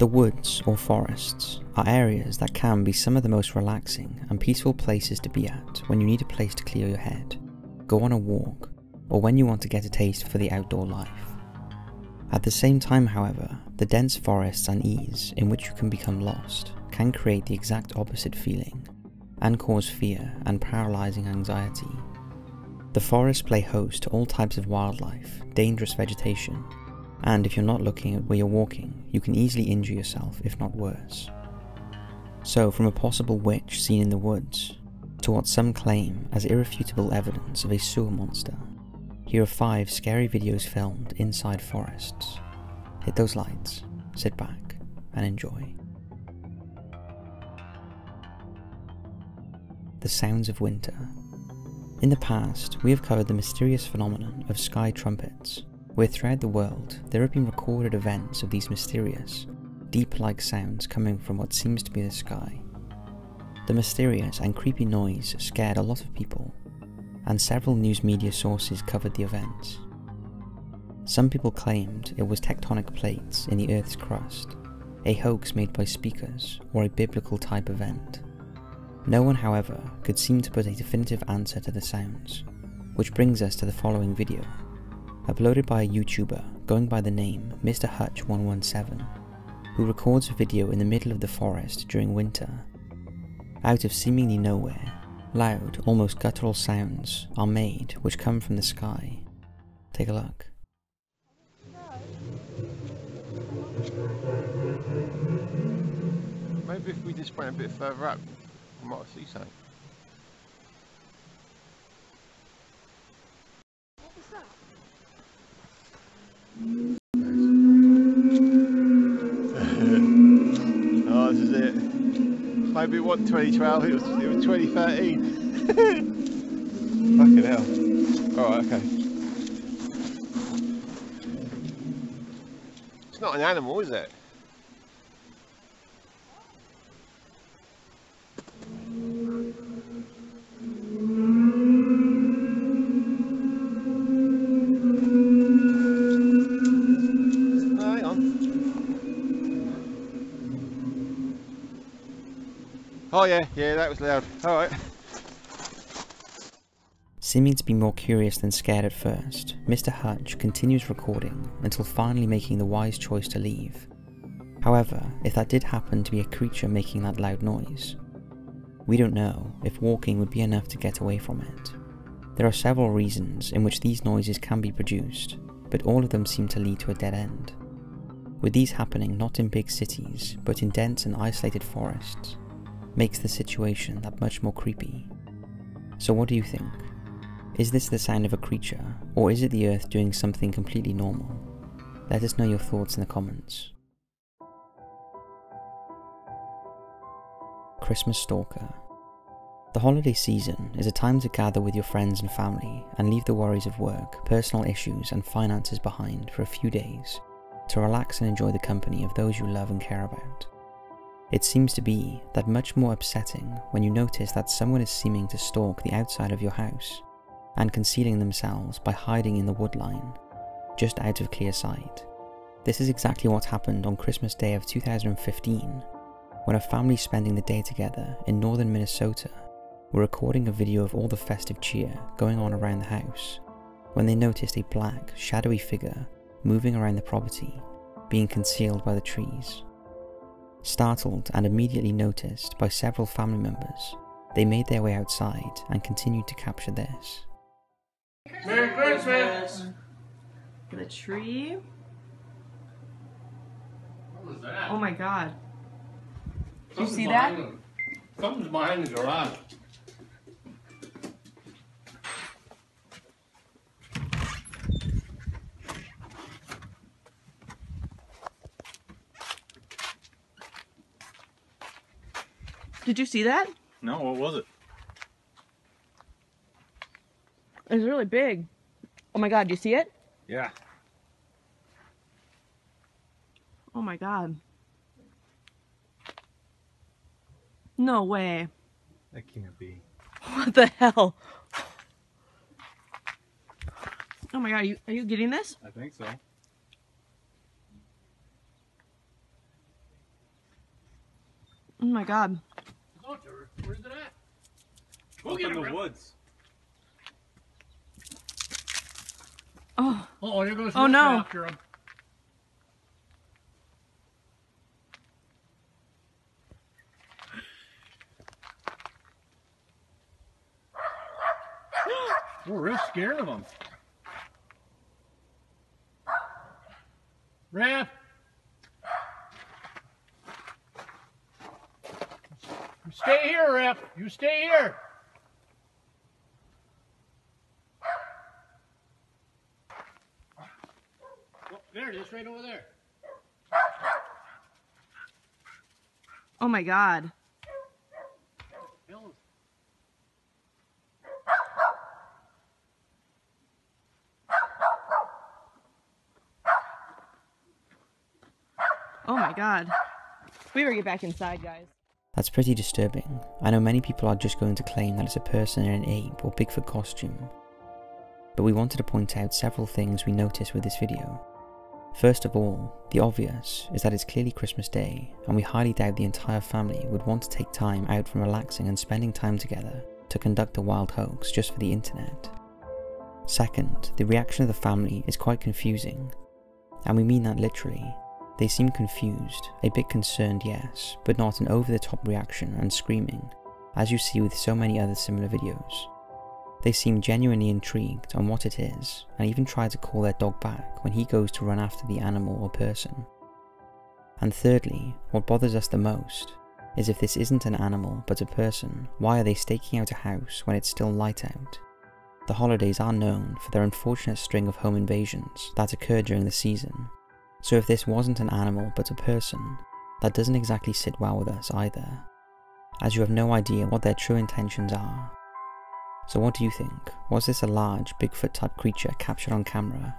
The woods, or forests, are areas that can be some of the most relaxing and peaceful places to be at when you need a place to clear your head, go on a walk, or when you want to get a taste for the outdoor life. At the same time, however, the dense forests and ease in which you can become lost can create the exact opposite feeling and cause fear and paralyzing anxiety. The forests play host to all types of wildlife, dangerous vegetation, and if you're not looking at where you're walking, you can easily injure yourself, if not worse. So, from a possible witch seen in the woods, to what some claim as irrefutable evidence of a sewer monster, here are five scary videos filmed inside forests. Hit those lights, sit back, and enjoy. The Sounds of Winter. In the past, we have covered the mysterious phenomenon of sky trumpets, where throughout the world there have been recorded events of these mysterious, deep-like sounds coming from what seems to be the sky. The mysterious and creepy noise scared a lot of people, and several news media sources covered the events. Some people claimed it was tectonic plates in the Earth's crust, a hoax made by speakers, or a biblical type event. No one, however, could seem to put a definitive answer to the sounds, which brings us to the following video, uploaded by a YouTuber going by the name Mr. Hutch117, who records a video in the middle of the forest during winter. Out of seemingly nowhere, loud, almost guttural sounds are made which come from the sky. Take a look. Maybe if we just went a bit further up, we might see something. What was that? Oh, this is it. Maybe it wasn't 2012, it was, it was 2013. Fucking hell. Alright, okay. It's not an animal, is it? Oh yeah, yeah, that was loud. Alright. Seeming to be more curious than scared at first, Mr. Hutch continues recording until finally making the wise choice to leave. However, if that did happen to be a creature making that loud noise, we don't know if walking would be enough to get away from it. There are several reasons in which these noises can be produced, but all of them seem to lead to a dead end. With these happening not in big cities, but in dense and isolated forests, makes the situation that much more creepy. So what do you think? Is this the sound of a creature, or is it the earth doing something completely normal? Let us know your thoughts in the comments. Christmas Stalker The holiday season is a time to gather with your friends and family and leave the worries of work, personal issues and finances behind for a few days to relax and enjoy the company of those you love and care about. It seems to be that much more upsetting when you notice that someone is seeming to stalk the outside of your house and concealing themselves by hiding in the woodline, just out of clear sight. This is exactly what happened on Christmas Day of 2015, when a family spending the day together in northern Minnesota were recording a video of all the festive cheer going on around the house, when they noticed a black, shadowy figure moving around the property, being concealed by the trees. Startled and immediately noticed by several family members, they made their way outside and continued to capture this. Merry Christmas! The tree. What was that? Oh my god. you see behind that? the- Something's behind the garage. Did you see that? No, what was it? It was really big. Oh my god, do you see it? Yeah. Oh my god. No way. That can't be. What the hell? Oh my god, are you, are you getting this? I think so. Oh my god. Where's it at? Go Up get in it, the Rep. woods. Oh, Oh, you're gonna Oh, no. after him. We're real scared of him. Rap. You stay here, Rap. You stay here. Oh, there it is, right over there. oh my god. Oh my god. We better get back inside, guys. That's pretty disturbing. I know many people are just going to claim that it's a person in an ape or Bigfoot costume. But we wanted to point out several things we noticed with this video. First of all, the obvious is that it's clearly Christmas Day, and we highly doubt the entire family would want to take time out from relaxing and spending time together to conduct a wild hoax just for the internet. Second, the reaction of the family is quite confusing, and we mean that literally. They seem confused, a bit concerned, yes, but not an over the top reaction and screaming, as you see with so many other similar videos. They seem genuinely intrigued on what it is, and even try to call their dog back when he goes to run after the animal or person. And thirdly, what bothers us the most is if this isn't an animal but a person, why are they staking out a house when it's still light out? The holidays are known for their unfortunate string of home invasions that occur during the season, so if this wasn't an animal but a person, that doesn't exactly sit well with us either, as you have no idea what their true intentions are. So what do you think? Was this a large Bigfoot type creature captured on camera?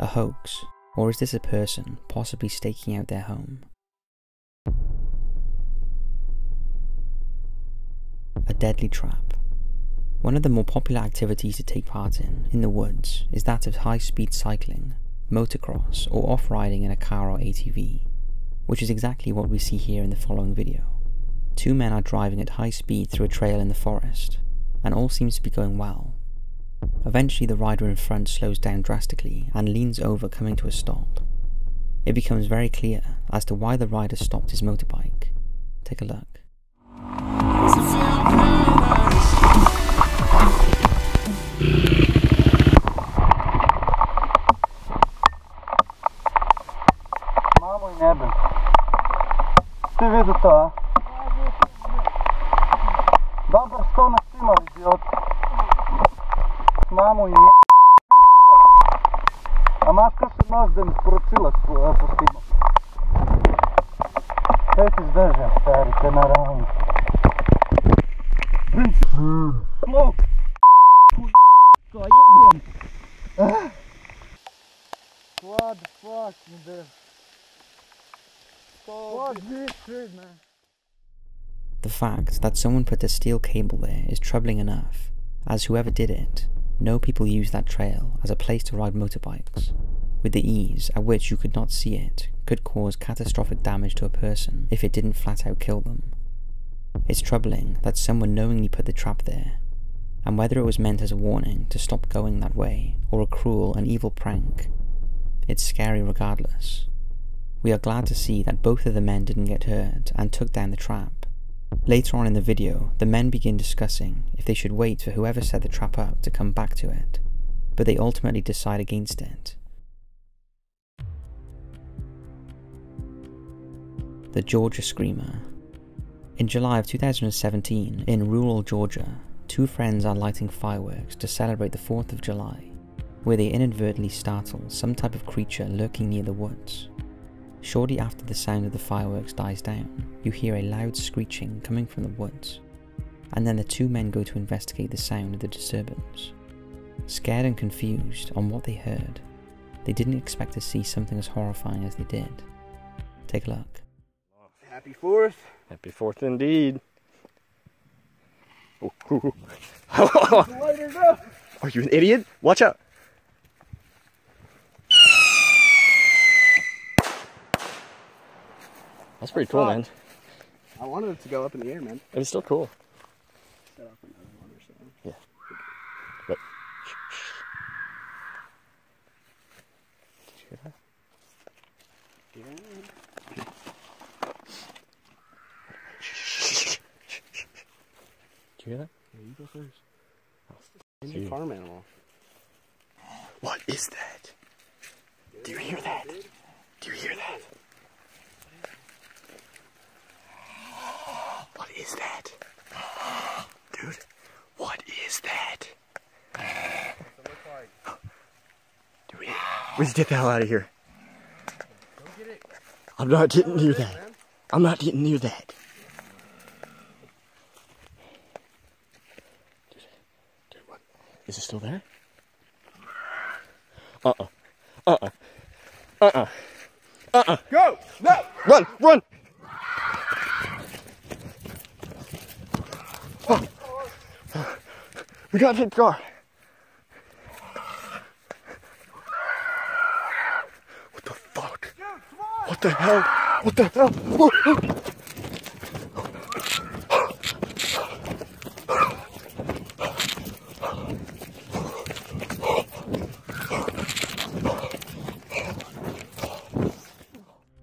A hoax? Or is this a person possibly staking out their home? A deadly trap. One of the more popular activities to take part in, in the woods, is that of high speed cycling, motocross, or off riding in a car or ATV, which is exactly what we see here in the following video. Two men are driving at high speed through a trail in the forest, and all seems to be going well. Eventually, the rider in front slows down drastically and leans over, coming to a stop. It becomes very clear as to why the rider stopped his motorbike. Take a look. цвета. Бампер 100 на Сима везет. Маму и не... А маска ще нождем да скоротила постійно. Хай ти здержав, старий, це на рамі. Блін, смок! Хуй, What the fuck, не держ. The fact that someone put a steel cable there is troubling enough, as whoever did it know people use that trail as a place to ride motorbikes, with the ease at which you could not see it could cause catastrophic damage to a person if it didn't flat out kill them. It's troubling that someone knowingly put the trap there, and whether it was meant as a warning to stop going that way or a cruel and evil prank, it's scary regardless. We are glad to see that both of the men didn't get hurt and took down the trap. Later on in the video, the men begin discussing if they should wait for whoever set the trap up to come back to it, but they ultimately decide against it. The Georgia Screamer. In July of 2017, in rural Georgia, two friends are lighting fireworks to celebrate the 4th of July, where they inadvertently startle some type of creature lurking near the woods. Shortly after the sound of the fireworks dies down, you hear a loud screeching coming from the woods, and then the two men go to investigate the sound of the disturbance. Scared and confused on what they heard, they didn't expect to see something as horrifying as they did. Take a look. Happy Fourth. Happy Fourth indeed. Oh, oh, oh. Are you an idiot? Watch out. That's pretty cool, man. I wanted it to go up in the air, man. It was still cool. Set off another one or so. Yeah. But. Did you hear that? Yeah. Did you hear that? Yeah, you go first. Oh, See Maybe farm animal. What is that? Do you hear that? Do you hear that? Is that? Dude, what is that? Do we, let's get the hell out of here. I'm not getting near that. I'm not getting near that. Dude, dude, what? Is it still there? Uh-uh. Uh-uh. Uh-uh. Uh-uh. Go! No! Run! Run! We got hit car. What the fuck? What the hell? What the hell?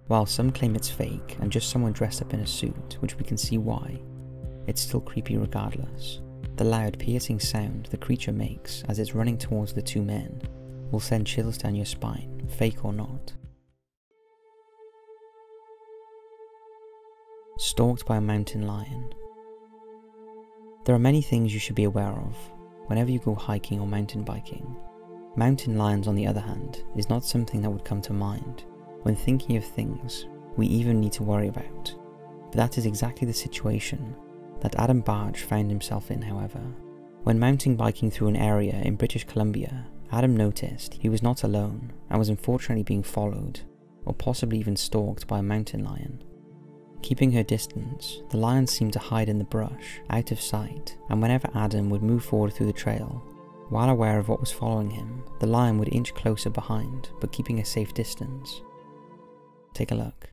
While some claim it's fake and just someone dressed up in a suit, which we can see why, it's still creepy regardless. The loud, piercing sound the creature makes as it's running towards the two men will send chills down your spine, fake or not. Stalked by a mountain lion. There are many things you should be aware of whenever you go hiking or mountain biking. Mountain lions, on the other hand, is not something that would come to mind when thinking of things we even need to worry about. But that is exactly the situation that Adam Barch found himself in, however. When mountain biking through an area in British Columbia, Adam noticed he was not alone and was unfortunately being followed, or possibly even stalked by a mountain lion. Keeping her distance, the lion seemed to hide in the brush, out of sight, and whenever Adam would move forward through the trail, while aware of what was following him, the lion would inch closer behind, but keeping a safe distance. Take a look.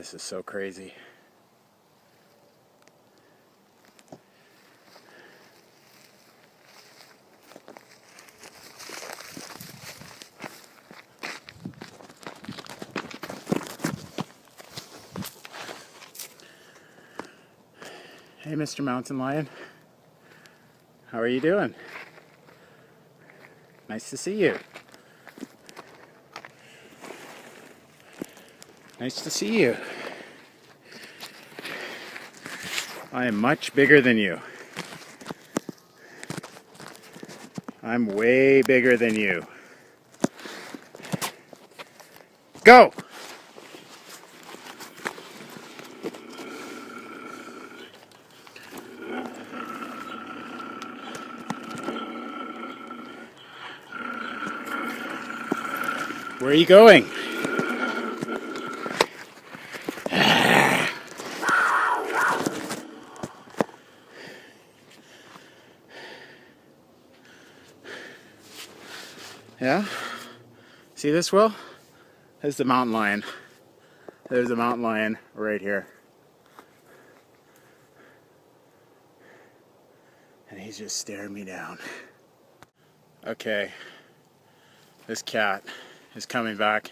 This is so crazy. Hey, Mr. Mountain Lion. How are you doing? Nice to see you. Nice to see you. I am much bigger than you. I'm way bigger than you. Go! Where are you going? Yeah? See this, Will? There's the mountain lion. There's the mountain lion right here. And he's just staring me down. Okay. This cat is coming back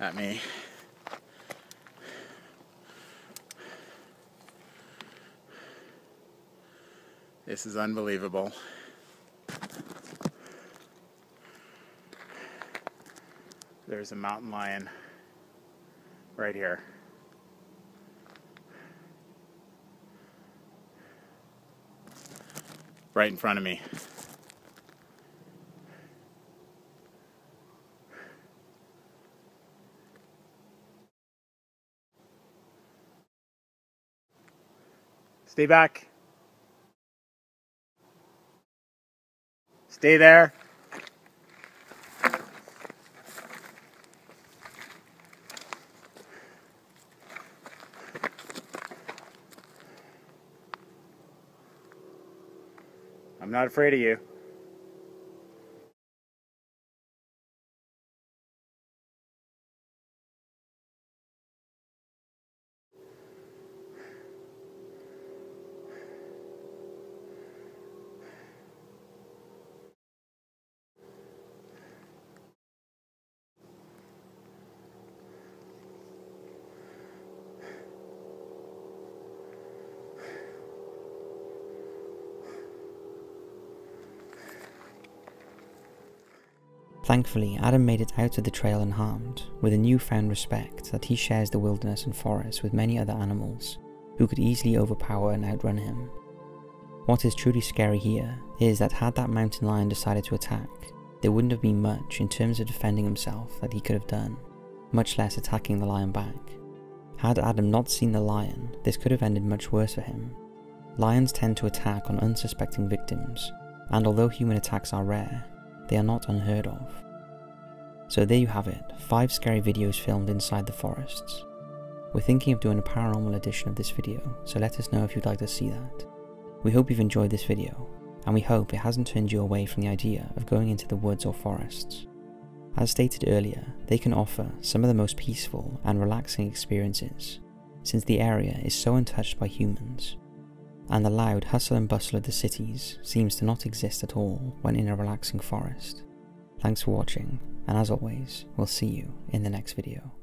at me. This is unbelievable. There's a mountain lion right here. Right in front of me. Stay back. Stay there. I'm not afraid of you. Thankfully, Adam made it out of the trail unharmed, with a newfound respect that he shares the wilderness and forest with many other animals who could easily overpower and outrun him. What is truly scary here is that had that mountain lion decided to attack, there wouldn't have been much in terms of defending himself that he could have done, much less attacking the lion back. Had Adam not seen the lion, this could have ended much worse for him. Lions tend to attack on unsuspecting victims, and although human attacks are rare, they are not unheard of. So there you have it, 5 scary videos filmed inside the forests. We're thinking of doing a paranormal edition of this video, so let us know if you'd like to see that. We hope you've enjoyed this video, and we hope it hasn't turned you away from the idea of going into the woods or forests. As stated earlier, they can offer some of the most peaceful and relaxing experiences, since the area is so untouched by humans, and the loud hustle and bustle of the cities seems to not exist at all when in a relaxing forest. Thanks for watching, and as always, we'll see you in the next video.